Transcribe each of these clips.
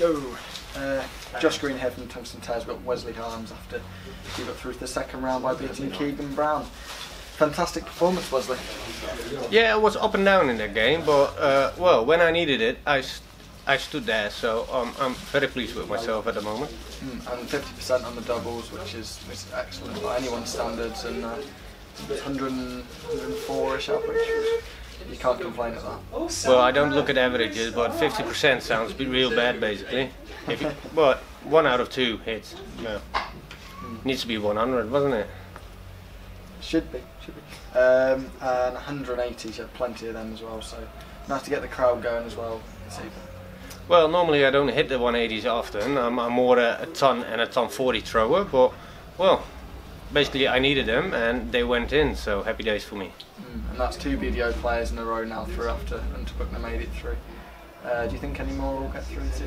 go. Uh, Josh Green here from Tungsten Tales got Wesley Harms after he got through to the second round by beating Keegan Brown. Fantastic performance, Wesley. Yeah, it was up and down in that game, but uh, well, when I needed it, I, st- I stood there, so um, I'm very pleased with myself at the moment. Mm, and 50% on the doubles, which is, is excellent by anyone's standards, and uh, 100, 104-ish average. You can't complain at that. Well, I don't look at averages, but 50% sounds real bad, basically. If you, but one out of two hits, no. Needs to be 100, wasn't it? Should be, should be. Um, and 180, you had plenty of them as well, so nice to get the crowd going as well this evening. Well, normally I don't hit the 180s often. I'm, I'm more a, a ton and a ton 40 thrower, but well, basically I needed them and they went in, so happy days for me. Mm, and that's two BDO players in a row now through after Unterbuchner made it through. Uh, do you think any more will get through this?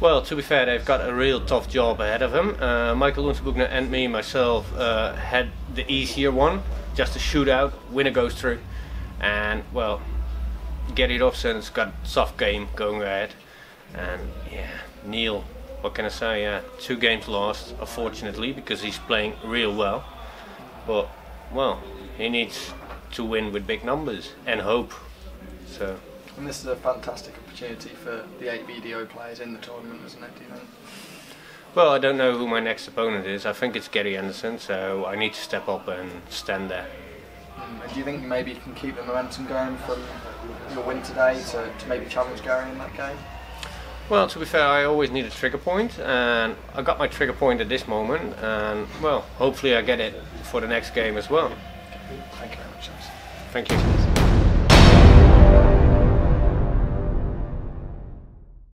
Well, to be fair, they've got a real tough job ahead of them. Uh, Michael Unterbuchner and me, myself, uh, had the easier one, just a shootout, winner goes through. And, well, Gary Robson's got soft game going ahead. And, yeah, Neil, what can I say? Yeah, two games lost, unfortunately, because he's playing real well. But, well, he needs to win with big numbers and hope. So. And this is a fantastic opportunity for the eight BDO players in the tournament, isn't it? Do you think? Well, I don't know who my next opponent is. I think it's Gary Anderson, so I need to step up and stand there. Mm, and do you think maybe you can keep the momentum going from your win today to, to maybe challenge Gary in that game? Well, to be fair, I always need a trigger point, and I got my trigger point at this moment, and well, hopefully I get it for the next game as well. Thank you very much. Thank you.